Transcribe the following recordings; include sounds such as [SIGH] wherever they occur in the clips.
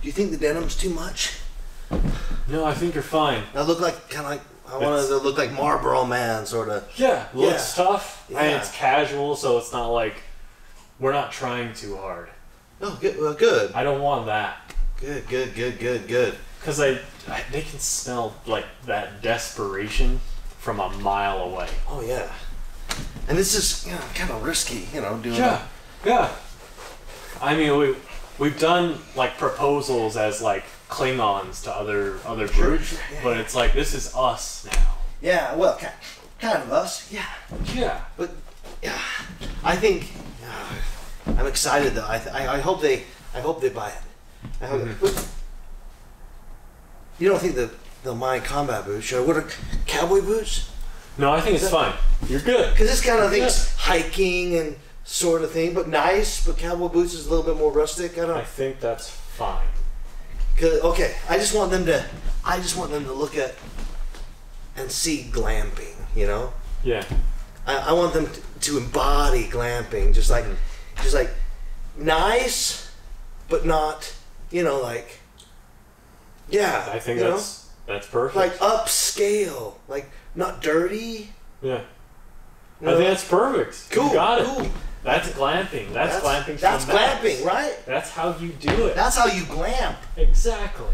Do you think the denim's too much? No, I think you're fine. I look like kind of like I want to look like Marlboro Man, sort of. Yeah, looks Yeah. tough Yeah. and it's casual, so it's not like we're not trying too hard. Oh, good. Well, good. I don't want that Good. Good. Good. Good. Good. Because I, I they can smell like that desperation from a mile away. Oh yeah. And this is you know, kind of risky, you know, doing Yeah, yeah. I mean, we we've done like proposals as like Klingons to other other groups, sure, yeah, but it's like this is us now. Yeah. Well, kind, kind of us. Yeah. Yeah, But yeah, I think uh, I'm excited though. I, th- I I hope they I hope they buy it. I hope. Mhm. but you don't think that they'll mind combat boots? Should I wear cowboy boots? no, I think it's fine. You're good. Because this kind of thing's hiking and sort of thing, but nice. But cowboy boots is a little bit more rustic. I don't. I think that's fine. Cause, okay, I just want them to. I just want them to look at and see glamping. You know, Yeah, I, I want them to, to embody glamping, just like, just like, nice, but not. You know, like. Yeah, I think you know? that's that's perfect. like upscale, like not dirty. yeah, you I think that's perfect. cool. You got it. cool. That's glamping. That's, glamping. That's the max. glamping, right? That's how you do it. That's how you glamp. exactly.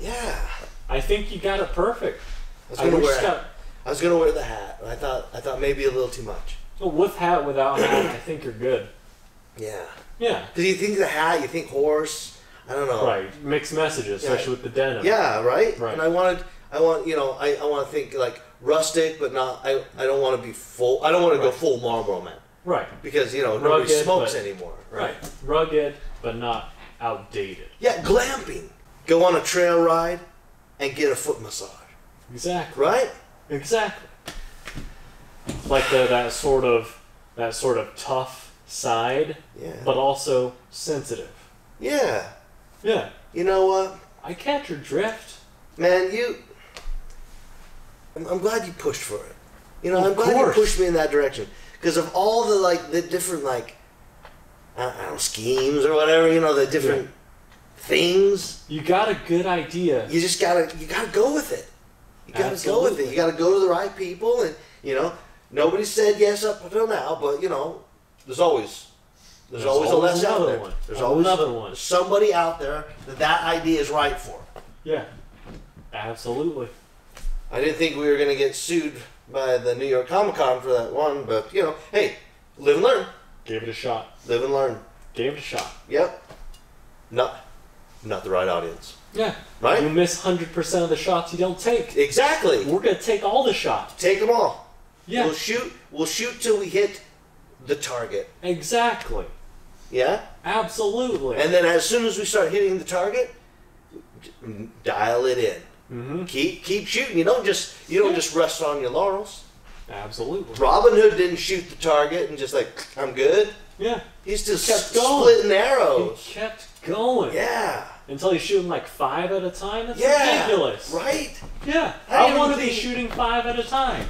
Yeah. I think you got it perfect. I was gonna wish wear. got I was gonna wear the hat. I thought. I thought maybe a little too much. well, with hat without hat. I think you're good. Yeah. Yeah. Because you think the hat, you think horse. I don't know. Right. Mixed messages, Yeah. especially with the denim. Yeah. Right. Right. And I wanted. I want. You know. I, I want to think like rustic, but not. I. I don't want to be full. I don't want to go full Marlboro man Right. because you know nobody Rugged, smokes but- anymore. Right. Rugged, but not outdated. Yeah. Glamping. Go on a trail ride, and get a foot massage. Exactly. Right. Exactly. Like the, that sort of that sort of tough side, Yeah. but also sensitive. yeah. Yeah. You know what? I catch your drift. Man, you. I'm, I'm glad you pushed for it. You know, Of I'm glad course. you pushed me in that direction because of all the like the different like, I don't know, schemes or whatever. You know, the different things. You got a good idea. You just gotta you gotta go with it. You gotta go with it. You gotta go to the right people, and you know, nobody said yes up until now, but you know, there's always. There's, There's always, a always less out another there. one. There's always Another one. somebody out there that that idea is right for. Yeah. Absolutely. I didn't think we were going to get sued by the New York Comic Con for that one, but you know, hey, live and learn. Gave it a shot. Live and learn. Gave it a shot. Yep. Not, not the right audience. Yeah. Right? You miss hundred percent of the shots you don't take. Exactly. We're gonna take all the shots. Take them all. Yeah. We'll shoot. We'll shoot till we hit the target. Exactly. Yeah. Absolutely. And then as soon as we start hitting the target, dial it in. mm-hmm. Keep keep shooting. You don't just you don't just rest on your laurels. Absolutely. Robin Hood didn't shoot the target and just like I'm good. Yeah. He's still Kept s- going. splitting He kept going. Yeah. Until he's shooting like five at a time. That's Yeah. ridiculous. Right. Yeah. How I want to be shooting five at a time.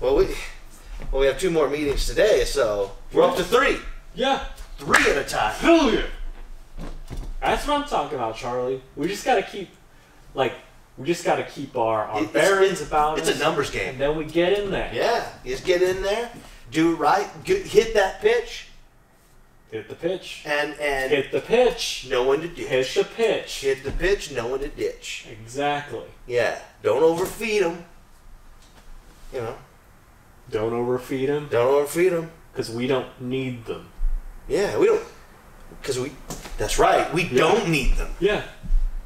Well, we well we have two more meetings today, so we're up to three. Yeah. Three at a time. Hell yeah. That's what I'm talking about, Charlie. We just gotta keep, like, we just gotta keep our, our It's- bearings about It's us, a numbers and game. then we get in there. Yeah. Just get in there, do it right, get, hit that pitch, Hit the pitch. and and Hit the pitch. know when to ditch. Hit the pitch. Hit the pitch, know when to ditch. Exactly. Yeah. Don't overfeed them. You know. Don't overfeed them Don't overfeed them. because we don't need them. Yeah. We don't. Because we. That's right. We don't need them. Yeah.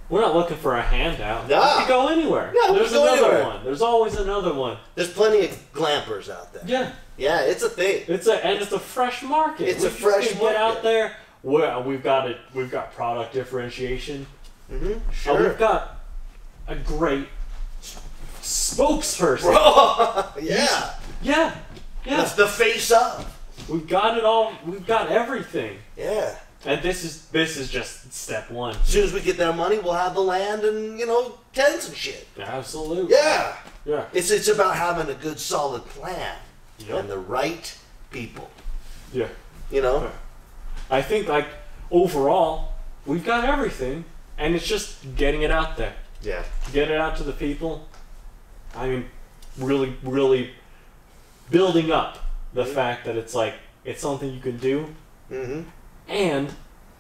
We're not looking for a handout. Nah. We can go anywhere. Yeah, we There's another anywhere. one. There's always another one. There's plenty of glampers out there. Yeah. Yeah, it's a thing. It's a and it's a fresh market. It's we a fresh can get out there. Well, we've got it, we've got product differentiation. Mm-hmm. And Sure. we've got a great spokesperson. Bro, [LAUGHS] yeah. Yeah, yeah. That's the face up. We've got it all. We've got everything. Yeah. And this is this is just step one. As soon as we get that money, we'll have the land and you know tents and shit. Absolutely. Yeah, Yeah. it's it's about having a good solid plan Yep. and the right people. Yeah. You know. I think like overall we've got everything, and it's just getting it out there. Yeah. get it out to the people. I mean, really, really building up the fact that it's like it's something you can do, Mm-hmm. and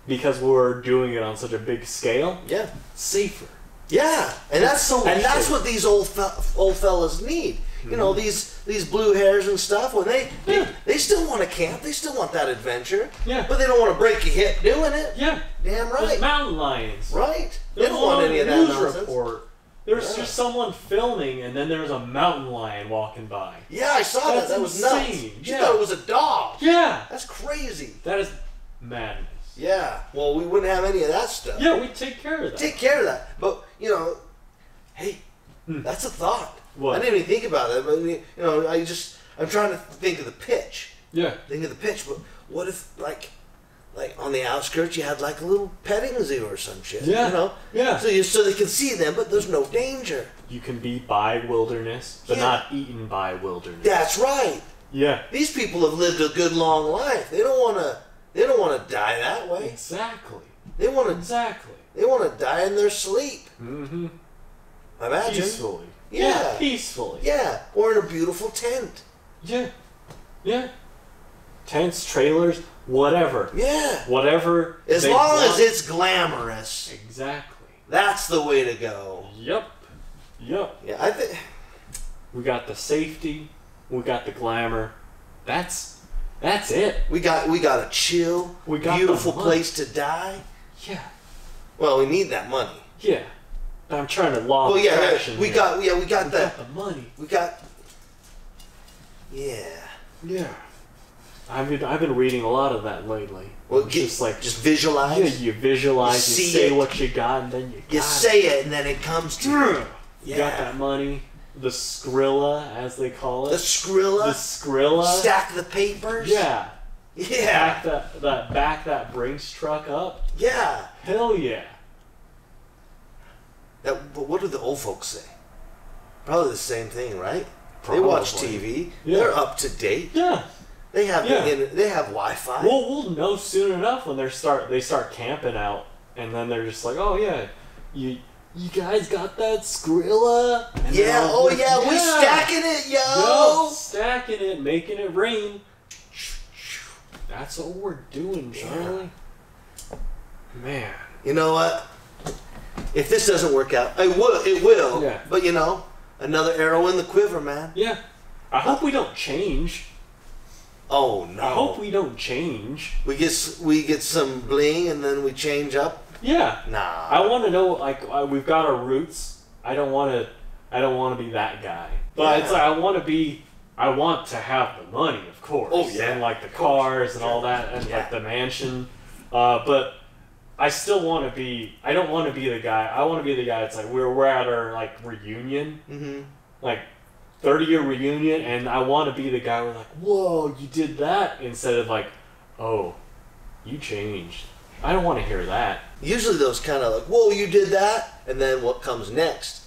because we're doing it on such a big scale, Yeah. safer. Yeah, and that's so and that's safer. what these old fe- old fellas need. You know these these blue hairs and stuff. When they they, Yeah. they still want to camp, they still want that adventure. Yeah. But they don't want to break a hip doing it. Yeah, Damn there's right. mountain lions. Right. They don't want any of that nonsense. report. There's Yeah. just someone filming, and then there's a mountain lion walking by. Yeah, I saw That's that. That was nuts. She Yeah. thought it was a dog. Yeah, That's crazy. that is madness. Yeah. Well, we wouldn't have any of that stuff. Yeah, we take care of that. Take care of that. But you know, hey, Hmm. that's a thought. What? I didn't even think about that. But you know, I just I'm trying to think of the pitch. yeah, Think of the pitch. But what if like like on the outskirts you had like a little petting zoo or some shit? Yeah. You know. Yeah. So you so they can see them, but there's no danger. you can be by wilderness, but Yeah. not eaten by wilderness. That's right. Yeah, These people have lived a good long life. They don't want to. They don't want to die that way. exactly, They want to. exactly. They want to die in their sleep. Mm-hmm. Imagine. Peacefully. Yeah. peacefully. Yeah, or in a beautiful tent. Yeah, yeah. Tents, trailers, whatever, Yeah. whatever. As long as it's glamorous, exactly. that's the way to go. Yep, yep. Yeah, I think. We got the safety, we got the glamour. That's that's it. We got we got a chill, We got beautiful place to die. Yeah, Well, we need that money. yeah. But I'm trying to law Well, yeah, we here. got yeah we got we the got the money. we got. Yeah. Yeah. I've been I've been reading a lot of that lately. Well, It's just like just visualize. yeah, you visualize, You you, see say it. what you got, and then you you say it, and then it comes to you. You got that money, the Skrilla, as they call it, the Skrilla. The Skrilla. Stack the papers. Yeah, Yeah. back that that back that Brinks truck up. Yeah. Hell yeah. That, but what do the old folks say? Probably the same thing, right? They watch TV. Yeah. They're up to date. Yeah. They have Yeah. the they have Wi-Fi. We'll we'll know soon enough when they start they start camping out, and then they're just like, oh yeah, you you guys got that Skrilla? And yeah. Oh be- yeah, we stacking it, yo. Yo, stacking it, making it rain. That's what we're doing, Charlie. Man. You know what? If this doesn't work out, it will. It will. Yeah. But you know, another arrow in the quiver, man. Yeah. I hope we don't change. Oh no. I hope we don't change. we get we get some bling and then we change up. Yeah. Nah. I want to know like uh, we've got our roots. I don't want to. I don't want to be that guy. But it's like I want to be. I want to have the money, of course. Oh, yeah. And like the cars and all that, and Yeah. like the mansion. Uh, but I still want to be. I don't want to be the guy. I want to be the guy that's like we're we're at our like reunion, mm-hmm. like. 30 year reunion, and I want to be the guy where, like, whoa, you did that, instead of, like, oh, you changed. I don't want to hear that. Usually those kind of like, whoa, you did that, and then what comes next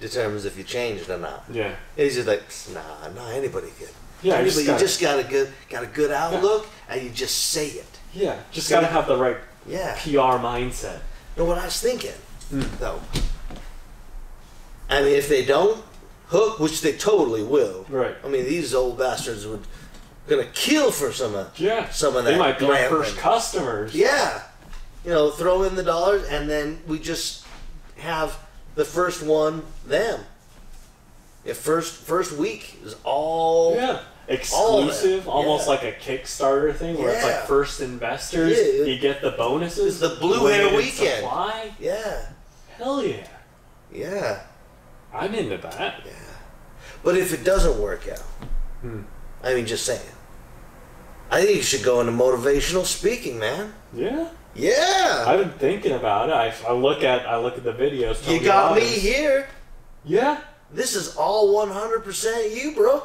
determines if you changed or not. Yeah. It's just like, nah, nah, anybody could. Yeah, anybody, just you gotta- just got a good, got a good outlook, and you just say it. Yeah, just gotta have the right Yeah. PR mindset. know what I was thinking, Hmm. though? I mean, if they don't hook, which they totally will. Right. I mean, these old bastards would gonna kill for some of Yeah. some of They that. might be our first customers. Yeah, you know, throw in the dollars, and then we just have the first one them. If first first week is all Yeah. All. Exclusive, almost Yeah. like a Kickstarter thing where it's like first investors, Yeah. you get the bonuses. The Blue Hair Weekend. Supply. yeah, Hell yeah. yeah, I'm into that. yeah. But if it doesn't work out, Hmm. I mean, just saying. I think you should go into motivational speaking, man. Yeah. Yeah, I've been thinking about it. I, I look at I look at the videos. you Tony got me here. Yeah. This is all one hundred percent you, bro.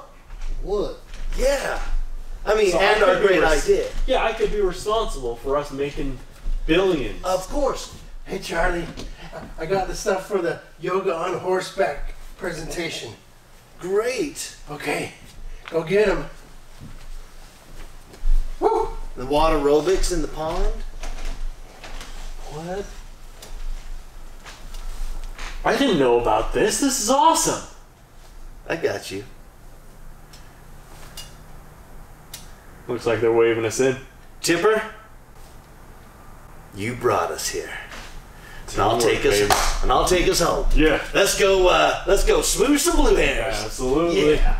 What? Yeah. I mean, So I and our great res- idea. Yeah, I could be responsible for us making billions. Of course. Hey Charlie, I got the stuff for the yoga on horseback presentation. Great. Okay, go get him. Woo! The water aerobics in the pond. what? I didn't know about this. This is awesome. I got you. Looks like they're waving us in. Tipper, you brought us here. And I'll take us baby. and I'll take us home. Yeah. Let's go uh let's go smooth some blue hairs. Absolutely. Yeah.